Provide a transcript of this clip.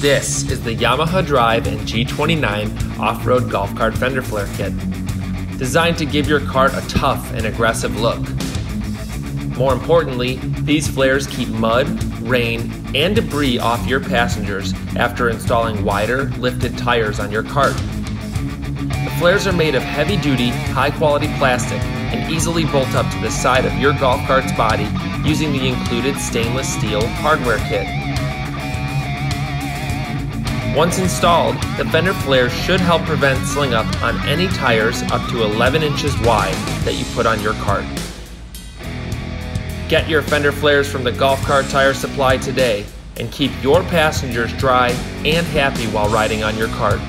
This is the Yamaha Drive and G29 off-road golf cart fender flare kit. Designed to give your cart a tough and aggressive look. More importantly, these flares keep mud, rain, and debris off your passengers after installing wider, lifted tires on your cart. The flares are made of heavy-duty, high-quality plastic and easily bolt up to the side of your golf cart's body using the included stainless steel hardware kit. Once installed, the fender flares should help prevent sling up on any tires up to 11 inches wide that you put on your cart. Get your fender flares from the Golf Cart Tire Supply today and keep your passengers dry and happy while riding on your cart.